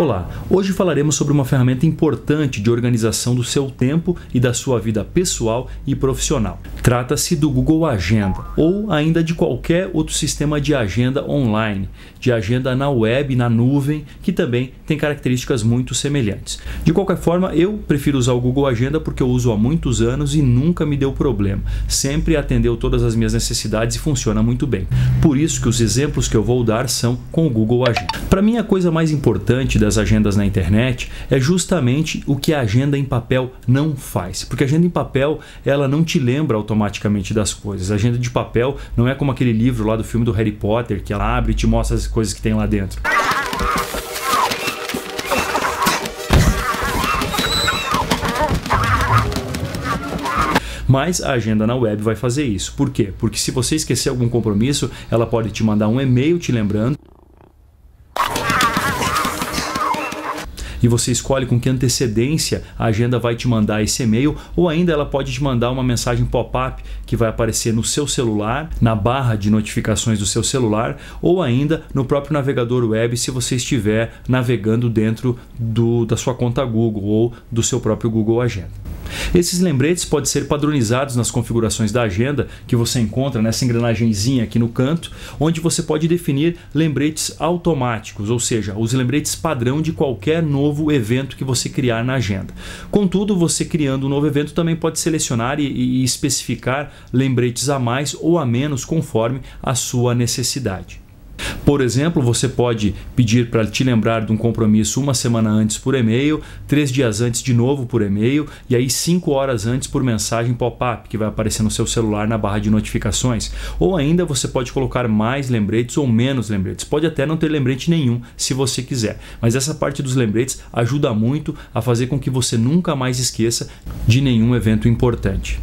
Olá, hoje falaremos sobre uma ferramenta importante de organização do seu tempo e da sua vida pessoal e profissional. Trata-se do Google Agenda ou ainda de qualquer outro sistema de agenda online, de agenda na web, na nuvem, que também tem características muito semelhantes. De qualquer forma, eu prefiro usar o Google Agenda porque eu uso há muitos anos e nunca me deu problema. Sempre atendeu todas as minhas necessidades e funciona muito bem. Por isso que os exemplos que eu vou dar são com o Google Agenda. Para mim, a coisa mais importante das agendas na internet é justamente o que a agenda em papel não faz. Porque a agenda em papel, ela não te lembra automaticamente das coisas. A agenda de papel não é como aquele livro lá do filme do Harry Potter, que ela abre e te mostra as coisas que tem lá dentro. Mas a agenda na web vai fazer isso. Por quê? Porque se você esquecer algum compromisso, ela pode te mandar um e-mail te lembrando. E você escolhe com que antecedência a agenda vai te mandar esse e-mail, ou ainda ela pode te mandar uma mensagem pop-up que vai aparecer no seu celular, na barra de notificações do seu celular, ou ainda no próprio navegador web se você estiver navegando dentro do, da sua conta Google ou do seu próprio Google Agenda. Esses lembretes podem ser padronizados nas configurações da agenda que você encontra nessa engrenagemzinha aqui no canto, onde você pode definir lembretes automáticos, ou seja, os lembretes padrão de qualquer novo evento que você criar na agenda. Contudo, você criando um novo evento também pode selecionar e, e especificar lembretes a mais ou a menos conforme a sua necessidade. Por exemplo, você pode pedir para te lembrar de um compromisso uma semana antes por e-mail, três dias antes de novo por e-mail e aí cinco horas antes por mensagem pop-up que vai aparecer no seu celular na barra de notificações. Ou ainda você pode colocar mais lembretes ou menos lembretes. Pode até não ter lembrete nenhum se você quiser, mas essa parte dos lembretes ajuda muito a fazer com que você nunca mais esqueça de nenhum evento importante.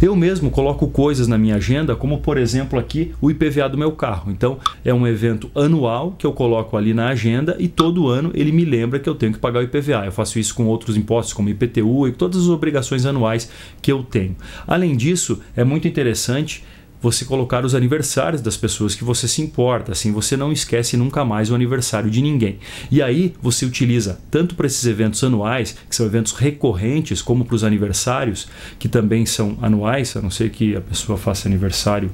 Eu mesmo coloco coisas na minha agenda, como por exemplo aqui o IPVA do meu carro. Então é um evento anual que eu coloco ali na agenda e todo ano ele me lembra que eu tenho que pagar o IPVA. Eu faço isso com outros impostos como IPTU e todas as obrigações anuais que eu tenho. Além disso, é muito interessante você colocar os aniversários das pessoas que você se importa, assim você não esquece nunca mais o aniversário de ninguém. E aí você utiliza tanto para esses eventos anuais, que são eventos recorrentes, como para os aniversários, que também são anuais, a não ser que a pessoa faça aniversário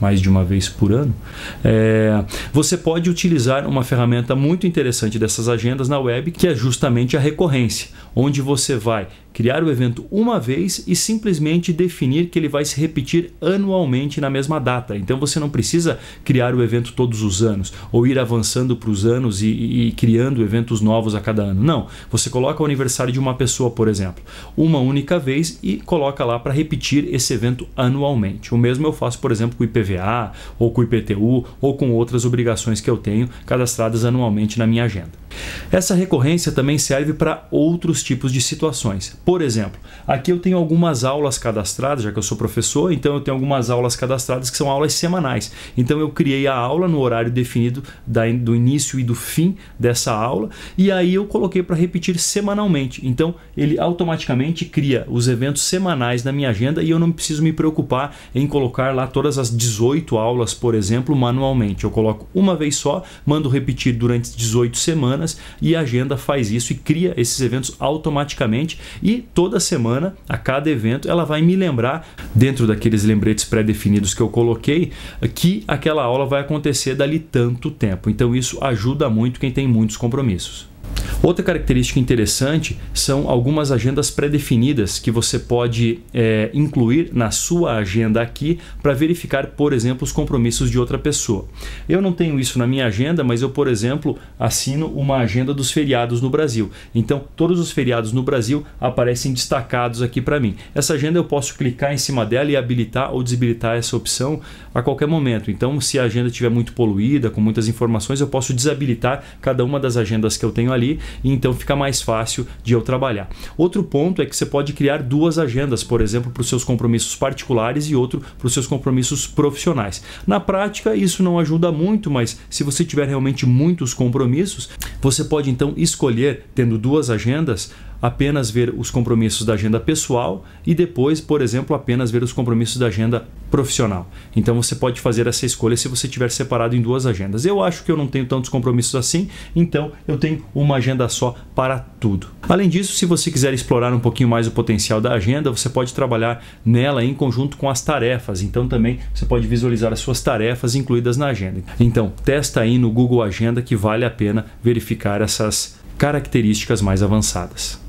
mais de uma vez por ano, é, você pode utilizar uma ferramenta muito interessante dessas agendas na web, que é justamente a recorrência, onde você vai criar o evento uma vez e simplesmente definir que ele vai se repetir anualmente na mesma data. Então você não precisa criar o evento todos os anos ou ir avançando para os anos e, e, e criando eventos novos a cada ano. Não, você coloca o aniversário de uma pessoa, por exemplo, uma única vez e coloca lá para repetir esse evento anualmente. O mesmo eu faço, por exemplo, com o IPVA ou com o IPTU ou com outras obrigações que eu tenho cadastradas anualmente na minha agenda. Essa recorrência também serve para outros tipos de situações. Por exemplo, aqui eu tenho algumas aulas cadastradas, já que eu sou professor, então eu tenho algumas aulas cadastradas que são aulas semanais. Então eu criei a aula no horário definido do início e do fim dessa aula, e aí eu coloquei para repetir semanalmente. Então ele automaticamente cria os eventos semanais na minha agenda e eu não preciso me preocupar em colocar lá todas as 18 aulas, por exemplo, manualmente. Eu coloco uma vez só, mando repetir durante 18 semanas e a agenda faz isso e cria esses eventos automaticamente e toda semana, a cada evento, ela vai me lembrar, dentro daqueles lembretes pré-definidos que eu coloquei, que aquela aula vai acontecer dali tanto tempo. Então isso ajuda muito quem tem muitos compromissos. Outra característica interessante são algumas agendas pré-definidas que você pode é, incluir na sua agenda aqui para verificar, por exemplo, os compromissos de outra pessoa. Eu não tenho isso na minha agenda, mas eu, por exemplo, assino uma agenda dos feriados no Brasil. Então, todos os feriados no Brasil aparecem destacados aqui para mim. Essa agenda eu posso clicar em cima dela e habilitar ou desabilitar essa opção a qualquer momento. Então, se a agenda estiver muito poluída, com muitas informações, eu posso desabilitar cada uma das agendas que eu tenho ali e então fica mais fácil de eu trabalhar. Outro ponto é que você pode criar duas agendas, por exemplo, para os seus compromissos particulares e outro para os seus compromissos profissionais. Na prática, isso não ajuda muito, mas se você tiver realmente muitos compromissos, você pode então escolher, tendo duas agendas, apenas ver os compromissos da agenda pessoal e depois, por exemplo, apenas ver os compromissos da agenda profissional. Então você pode fazer essa escolha se você tiver separado em duas agendas. Eu acho que eu não tenho tantos compromissos assim, então eu tenho uma agenda só para tudo. Além disso, se você quiser explorar um pouquinho mais o potencial da agenda, você pode trabalhar nela em conjunto com as tarefas. Então também você pode visualizar as suas tarefas incluídas na agenda. Então, testa aí no Google Agenda que vale a pena verificar essas características mais avançadas.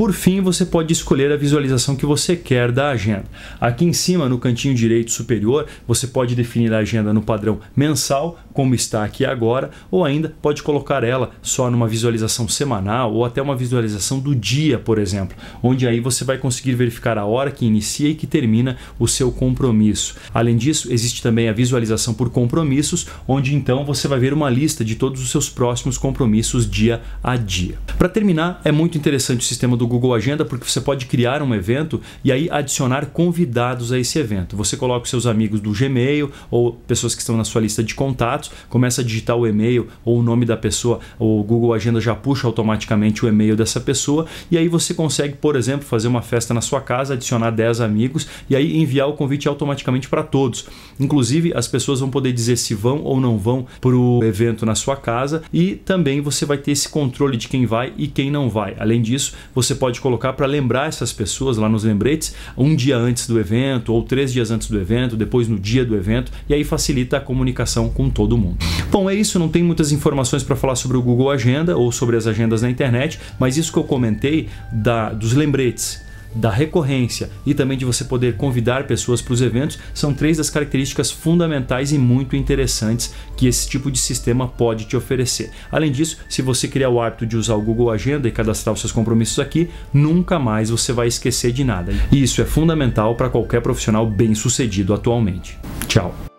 Por fim, você pode escolher a visualização que você quer da agenda. Aqui em cima, no cantinho direito superior, você pode definir a agenda no padrão mensal, como está aqui agora, ou ainda pode colocar ela só numa visualização semanal ou até uma visualização do dia, por exemplo, onde aí você vai conseguir verificar a hora que inicia e que termina o seu compromisso. Além disso, existe também a visualização por compromissos, onde então você vai ver uma lista de todos os seus próximos compromissos dia a dia. Para terminar, é muito interessante o sistema do Google Agenda porque você pode criar um evento e aí adicionar convidados a esse evento. Você coloca os seus amigos do Gmail ou pessoas que estão na sua lista de contatos, começa a digitar o e-mail ou o nome da pessoa, o Google Agenda já puxa automaticamente o e-mail dessa pessoa e aí você consegue, por exemplo, fazer uma festa na sua casa, adicionar 10 amigos e aí enviar o convite automaticamente para todos. Inclusive, as pessoas vão poder dizer se vão ou não vão para o evento na sua casa e também você vai ter esse controle de quem vai e quem não vai. Além disso, você pode colocar para lembrar essas pessoas lá nos lembretes um dia antes do evento ou três dias antes do evento, depois no dia do evento e aí facilita a comunicação com todo mundo. Bom, é isso, não tem muitas informações para falar sobre o Google Agenda ou sobre as agendas na internet, mas isso que eu comentei da, dos lembretes da recorrência e também de você poder convidar pessoas para os eventos são três das características fundamentais e muito interessantes que esse tipo de sistema pode te oferecer. Além disso, se você criar o hábito de usar o Google Agenda e cadastrar os seus compromissos aqui, nunca mais você vai esquecer de nada. E isso é fundamental para qualquer profissional bem sucedido atualmente. Tchau!